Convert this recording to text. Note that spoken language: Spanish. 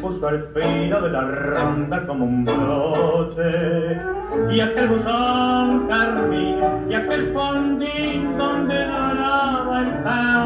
puso el filo de la ronda como un broche. Y aquel buzón carmín, y aquel fondín donde doraba el pan.